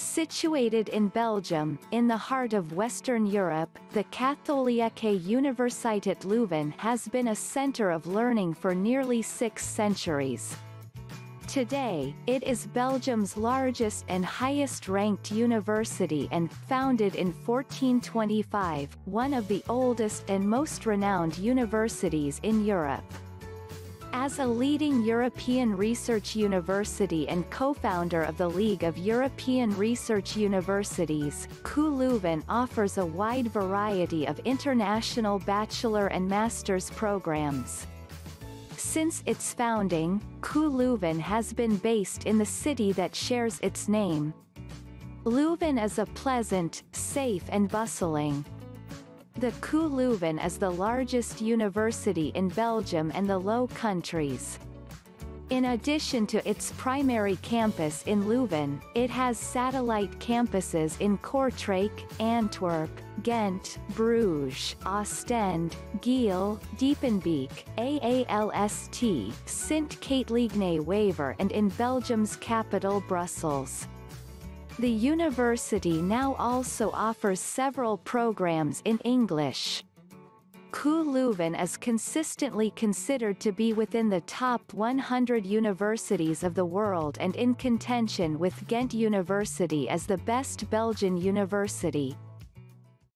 Situated in Belgium, in the heart of Western Europe, the Katholieke Universiteit Leuven has been a center of learning for nearly six centuries. Today, it is Belgium's largest and highest-ranked university and, founded in 1425, one of the oldest and most renowned universities in Europe. As a leading European research university and co-founder of the League of European Research Universities, KU Leuven offers a wide variety of international bachelor and master's programs. Since its founding, KU Leuven has been based in the city that shares its name. Leuven is a pleasant, safe and bustling. The KU Leuven is the largest university in Belgium and the Low Countries. In addition to its primary campus in Leuven, it has satellite campuses in Kortrijk, Antwerp, Ghent, Bruges, Ostend, Geel, Diepenbeek, AALST, Sint-Katelijne-Waver and in Belgium's capital Brussels. The university now also offers several programs in English. KU Leuven is consistently considered to be within the top 100 universities of the world and in contention with Ghent University as the best Belgian university.